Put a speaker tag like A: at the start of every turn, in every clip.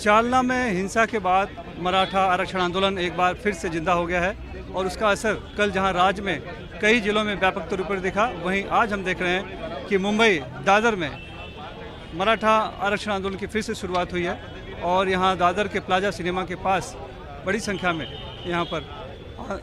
A: जालना में हिंसा के बाद मराठा आरक्षण आंदोलन एक बार फिर से ज़िंदा हो गया है और उसका असर कल जहाँ राज्य में कई जिलों में व्यापक तौर पर दिखा, वहीं आज हम देख रहे हैं कि मुंबई दादर में मराठा आरक्षण आंदोलन की फिर से शुरुआत हुई है और यहाँ दादर के प्लाजा सिनेमा के पास बड़ी संख्या में यहाँ पर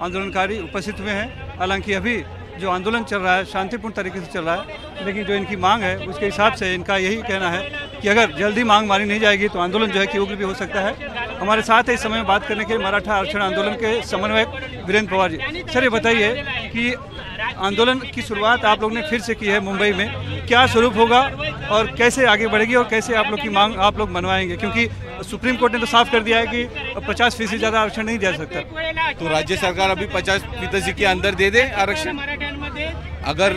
A: आंदोलनकारी उपस्थित हुए हैं। हालाँकि अभी जो आंदोलन चल रहा है शांतिपूर्ण तरीके से चल रहा है, लेकिन जो इनकी मांग है, उसके हिसाब से इनका यही कहना है कि अगर जल्दी मांग मानी नहीं जाएगी तो आंदोलन जो है कि उग्र भी हो सकता है। हमारे साथ इस समय बात करने के मराठा आरक्षण आंदोलन के समन्वयक वीरेंद्र पवार जी। सर, ये बताइए कि आंदोलन की शुरुआत आप लोग ने फिर से की है मुंबई में। क्या स्वरूप होगा और कैसे आगे बढ़ेगी और कैसे आप लोग की मांग आप लोग मनवाएँगे? क्योंकि सुप्रीम कोर्ट ने तो साफ़ कर दिया है कि पचास फ़ीसदी ज़्यादा आरक्षण नहीं दे सकता।
B: तो राज्य सरकार अभी पचास फ़ीसदी के अंदर दे दे आरक्षण। अगर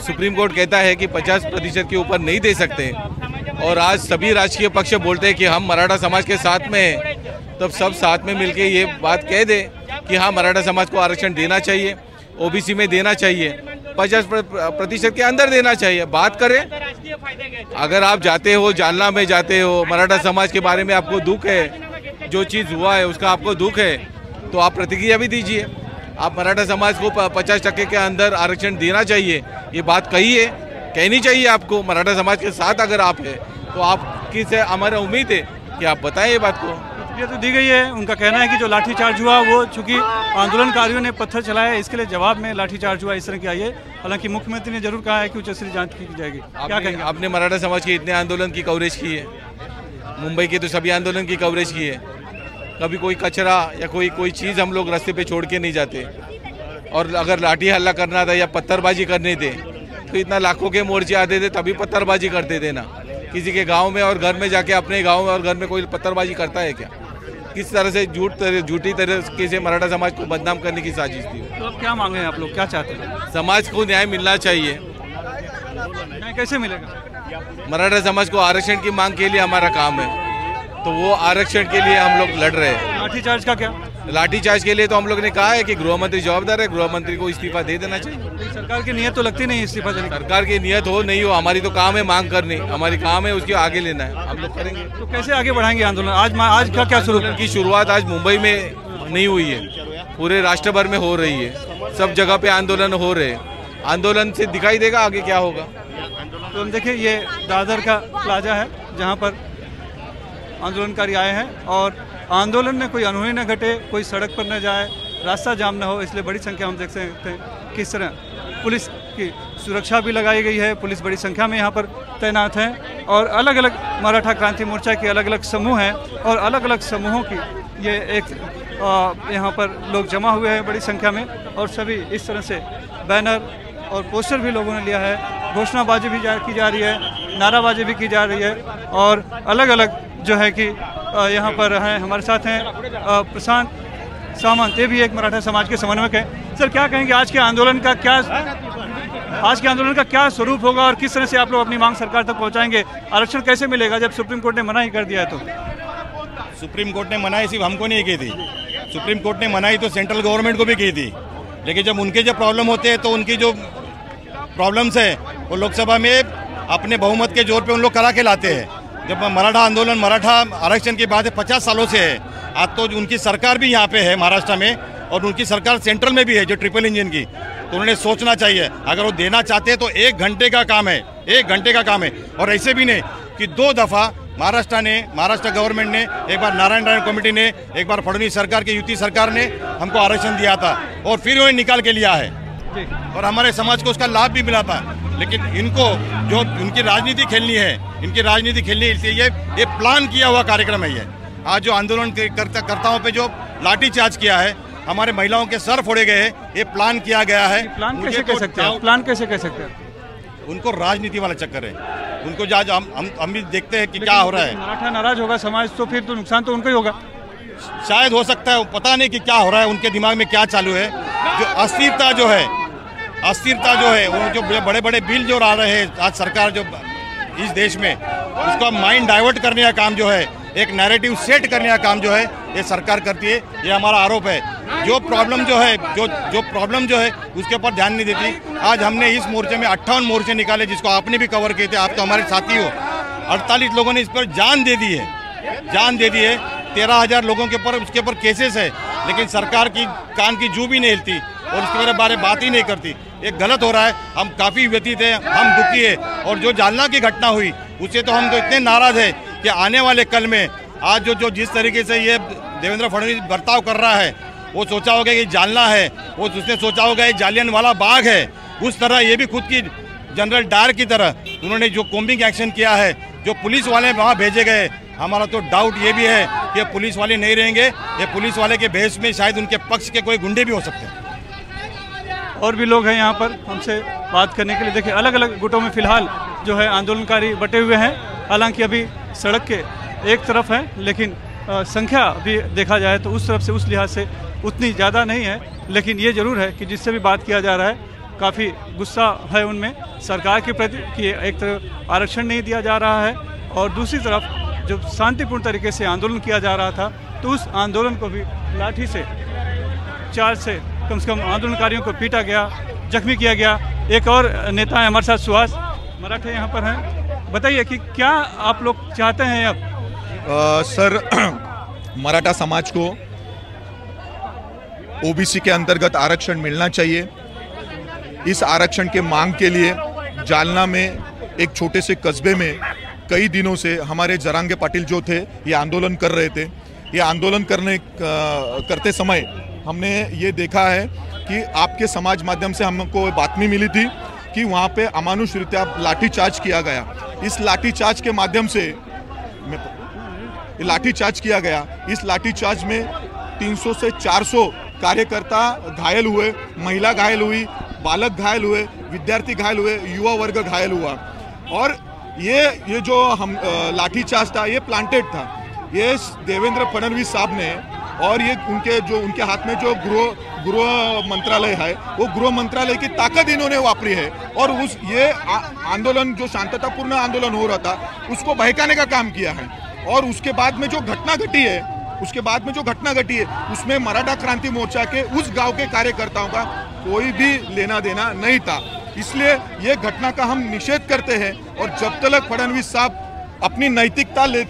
B: सुप्रीम कोर्ट कहता है कि 50 प्रतिशत के ऊपर नहीं दे सकते। और आज सभी राजकीय पक्ष बोलते हैं कि हम मराठा समाज के साथ में हैं। तब सब साथ में मिलके ये बात कह दे कि हाँ मराठा समाज को आरक्षण देना चाहिए, ओबीसी में देना चाहिए, पचास प्रतिशत के अंदर देना चाहिए। बात करें, अगर आप जाते हो, जालना में जाते हो, मराठा समाज के बारे में आपको दुख है, जो चीज़ हुआ है उसका आपको दुख है तो आप प्रतिक्रिया भी दीजिए। आप मराठा समाज को पचास टक्के के अंदर आरक्षण देना चाहिए ये बात कही है कहनी चाहिए आपको मराठा समाज के साथ अगर आप है तो आपकी से हमारा उम्मीद है कि आप बताएँ ये बात को।
A: ये तो दी गई है उनका कहना है कि जो लाठीचार्ज हुआ वो चूँकि आंदोलनकारियों ने पत्थर चलाया इसके लिए जवाब में लाठीचार्ज हुआ इस तरह की आई है। हालाँकि मुख्यमंत्री ने ज़रूर कहा है कि उच्च स्तरीय जाँच की जाएगी। क्या कहेंगे
B: आपने मराठा समाज के इतने आंदोलन की कवरेज की है मुंबई के तो सभी आंदोलन की कवरेज की है। कभी कोई कचरा या कोई कोई चीज़ हम लोग रास्ते पे छोड़ के नहीं जाते। और अगर लाठी हल्ला करना था या पत्थरबाजी करने थे तो इतना लाखों के मोर्चे आते थे तभी पत्थरबाजी करते थे ना। किसी के गाँव में और घर में जाके अपने गाँव में और घर में कोई पत्थरबाजी करता है क्या? किस तरह से झूठ झूठी तरीके से मराठा समाज को बदनाम करने की साजिश थी?
A: तो अब क्या मांगे हैं आप लोग? क्या चाहते हैं?
B: समाज को न्याय मिलना चाहिए।
A: न्याय कैसे मिलेगा?
B: मराठा समाज को आरक्षण की मांग के लिए हमारा काम है। तो वो आरक्षण के लिए हम लोग लड़ रहे हैं।
A: लाठीचार्ज का क्या?
B: लाठीचार्ज के लिए तो हम लोग ने कहा है कि गृह मंत्री जवाबदार है गृह मंत्री को इस्तीफा दे देना
A: चाहिए। सरकार की नियत तो लगती नहीं इस्तीफा देने
B: सरकार की नियत हो नहीं हो हमारी तो काम है मांग करनी। हमारी काम है उसके आगे लेना है। हम लोग करेंगे।
A: तो कैसे आगे बढ़ाएँगे आंदोलन? आज आज का क्या शुरू
B: की शुरुआत आज मुंबई में नहीं हुई है। पूरे राष्ट्र भर में हो रही है। सब जगह पे आंदोलन हो रहे हैं। आंदोलन से दिखाई देगा आगे क्या होगा।
A: तो हम देखिए ये दादर का प्लाजा है जहाँ पर आंदोलनकारी आए हैं और आंदोलन में कोई अनहोनी न घटे कोई सड़क पर न जाए रास्ता जाम न हो इसलिए बड़ी संख्या हम देख सकते हैं किस तरह पुलिस की सुरक्षा भी लगाई गई है। पुलिस बड़ी संख्या में यहाँ पर तैनात है और अलग अलग मराठा क्रांति मोर्चा के अलग अलग समूह हैं और अलग अलग समूहों की ये एक यहाँ पर लोग जमा हुए हैं बड़ी संख्या में और सभी इस तरह से बैनर और पोस्टर भी लोगों ने लिया है। घोषणाबाजी भी जा, की जा रही है नाराबाजी भी की जा रही है और अलग अलग जो है कि यहाँ पर हैं, हमारे साथ हैं प्रशांत सामंत, ये भी एक मराठा समाज के समन्वयक हैं। सर, क्या कहेंगे, आज के आंदोलन का क्या आज के आंदोलन का क्या स्वरूप होगा और किस तरह से आप लोग अपनी मांग सरकार तक पहुंचाएँगे? आरक्षण कैसे मिलेगा? जब सुप्रीम कोर्ट ने मना ही कर दिया है
C: तो। सुप्रीम कोर्ट ने मनाही सिर्फ़ हमको नहीं की थी। सुप्रीम कोर्ट ने मनाही तो सेंट्रल गवर्नमेंट को भी की थी। लेकिन जब उनके जो प्रॉब्लम होते हैं तो उनकी जो प्रॉब्लम्स है, वो लोकसभा में अपने बहुमत के ज़ोर पे उन लोग करा के लाते हैं। जब मराठा आंदोलन, मराठा आरक्षण की बात है, पचास सालों से है। आज तो उनकी सरकार भी यहाँ पे है, महाराष्ट्र में, और उनकी सरकार सेंट्रल में भी है, जो ट्रिपल इंजन की। तो उन्हें सोचना चाहिए, अगर वो देना चाहते हैं तो एक घंटे का काम है, एक घंटे का काम है। और ऐसे भी नहीं कि दो दफ़ा महाराष्ट्र ने, महाराष्ट्र गवर्नमेंट ने, एक बार नारायण रायण कमेटी ने, एक बार फडणवीस सरकार की, युति सरकार ने हमको आरक्षण दिया था, और फिर उन्हें निकाल के लिया है। और हमारे समाज को उसका लाभ भी मिला था लेकिन इनको जो उनकी राजनीति खेलनी है इनकी राजनीति खेलनी है ये ये प्लान किया हुआ कार्यक्रम है ये। आज जो आंदोलन करता कर्ताओं पे जो लाठीचार्ज किया है हमारे महिलाओं के सर फोड़े गए ये प्लान किया गया है।
A: प्लान कैसे कह सकते हैं? प्लान कैसे कह सकते हैं?
C: उनको राजनीति वाला चक्कर है। उनको आज हम हम हम भी देखते हैं कि क्या हो रहा है।
A: मराठा नाराज़ होगा समाज तो फिर तो नुकसान तो उनको ही होगा।
C: शायद हो सकता है पता नहीं कि क्या हो रहा है उनके दिमाग में क्या चालू है। जो अस्थिरता जो है अस्थिरता जो है, वो जो बड़े बड़े बिल जो आ रहे हैं, आज सरकार जो इस देश में, उसका माइंड डाइवर्ट करने का काम जो है, एक नैरेटिव सेट करने का काम जो है, ये सरकार करती है। ये हमारा आरोप है। जो प्रॉब्लम जो है, जो जो प्रॉब्लम जो है, उसके ऊपर ध्यान नहीं देती। आज हमने इस मोर्चे में अट्ठावन मोर्चे निकाले, जिसको आपने भी कवर किए थे। आप तो हमारे साथी हो। अड़तालीस लोगों ने इस पर जान दे दी है। जान दे दी है। तेरह हज़ार लोगों के ऊपर, उसके ऊपर केसेस है। लेकिन सरकार की, कान की जू भी नहीं हिलती। और उसके बारे में बात ही नहीं करती। ये गलत हो रहा है। हम काफ़ी व्यतीत है, हम दुखी है। और जो जालना की घटना हुई उससे तो हम तो इतने नाराज़ है कि आने वाले कल में आज जो जो जिस तरीके से ये देवेंद्र फडणवीस बर्ताव कर रहा है, वो सोचा होगा कि जालना है, वो उसने सोचा होगा ये जालियन वाला बाग है। उस तरह ये भी खुद की जनरल डायर की तरह उन्होंने जो कॉम्बिंग एक्शन किया है, जो पुलिस वाले वहाँ भेजे गए, हमारा तो डाउट ये भी है कि पुलिस वाले नहीं रहेंगे, ये पुलिस वाले के भेष में शायद उनके पक्ष के कोई गुंडे भी हो सकते हैं।
A: और भी लोग हैं यहाँ पर हमसे बात करने के लिए। देखिए अलग अलग गुटों में फ़िलहाल जो है आंदोलनकारी बटे हुए हैं। हालाँकि अभी सड़क के एक तरफ़ हैं, लेकिन संख्या भी देखा जाए तो उस तरफ़ से, उस लिहाज से उतनी ज़्यादा नहीं है। लेकिन ये ज़रूर है कि जिससे भी बात किया जा रहा है, काफ़ी गुस्सा है उनमें। सरकार के प्रति कि एक तरफ़ आरक्षण नहीं दिया जा रहा है और दूसरी तरफ़ जब शांतिपूर्ण तरीके से आंदोलन किया जा रहा था तो उस आंदोलन को भी लाठी से, चार से कम से कम आंदोलनकारियों को पीटा गया, जख्मी किया गया। एक और नेता है हमारे साथ सुहास मराठे यहाँ पर हैं। बताइए कि क्या आप लोग चाहते हैं अब?
D: सर, मराठा समाज को ओबीसी के अंतर्गत आरक्षण मिलना चाहिए। इस आरक्षण के मांग के लिए जालना में, एक छोटे से कस्बे में कई दिनों से हमारे जरांगे पाटिल जो थे, ये आंदोलन कर रहे थे। ये आंदोलन करने करते समय हमने ये देखा है कि आपके समाज माध्यम से हमको बातमी मिली थी कि वहाँ पे अमानुष रीत्या लाठीचार्ज किया गया। इस लाठीचार्ज के माध्यम से लाठीचार्ज किया गया। इस लाठीचार्ज में 300 से 400 कार्यकर्ता घायल हुए, महिला घायल हुई, बालक घायल हुए, विद्यार्थी घायल हुए, युवा वर्ग घायल हुआ। और ये ये जो हम लाठीचार्ज था, ये प्लांटेड था। ये देवेंद्र फडणवीस साहब ने और ये उनके जो, उनके हाथ में जो गृह गृह मंत्रालय है, वो गृह मंत्रालय की ताकत इन्होंने वापरी है। और उस, ये आंदोलन, जो शांततापूर्ण आंदोलन हो रहा था, उसको बहकाने का काम किया है। और उसके बाद में जो घटना घटी है, उसके बाद में जो घटना घटी है, उसमें मराठा क्रांति मोर्चा के, उस गाँव के कार्यकर्ताओं का कोई भी लेना देना नहीं था। इसलिए ये घटना का हम निषेध करते हैं, और जब तक फडणवीस साहब अपनी नैतिकता ले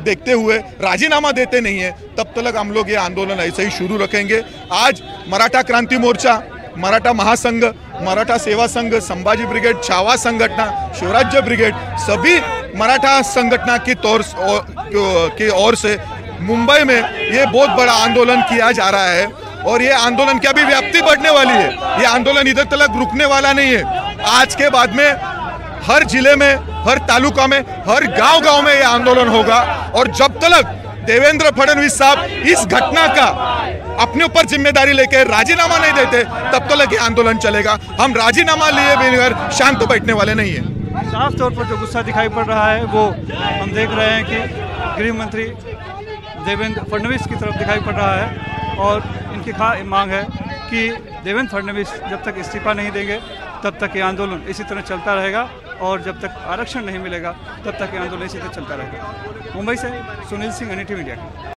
D: देखते हुए राजीनामा देते नहीं है, तब तक हम लोग ये आंदोलन ऐसे ही शुरू रखेंगे। आज मराठा क्रांति मोर्चा, मराठा महासंघ, मराठा सेवा संघ, संभाजी ब्रिगेड, छावा संगठना शिवराज्य ब्रिगेड, सभी मराठा संगठना की तौर की ओर से मुंबई में ये बहुत बड़ा आंदोलन किया जा रहा है और ये आंदोलन की अभी व्याप्ति बढ़ने वाली है। ये आंदोलन इधर तक रुकने वाला नहीं है। आज के बाद में हर ज़िले में हर तालुका में, हर गाँव गाँव में ये आंदोलन होगा। और जब तक देवेंद्र फडणवीस साहब इस घटना का अपने ऊपर ज़िम्मेदारी लेकर राजीनामा नहीं देते, तब तक ये आंदोलन चलेगा। हम राजीनामा लिए बिना शांत बैठने वाले नहीं है।
A: साफ़ तौर पर जो गुस्सा दिखाई पड़ रहा है, वो हम देख रहे हैं कि गृह मंत्री देवेंद्र फडणवीस की तरफ़ दिखाई पड़ रहा है। और इनकी खास मांग है कि देवेंद्र फडणवीस जब तक इस्तीफा नहीं देंगे, तब तक ये आंदोलन इसी तरह चलता रहेगा। और जब तक आरक्षण नहीं मिलेगा, तब तक ये आंदोलन इसी तरह चलता रहेगा। मुंबई से सुनील सिंह एन मीडिया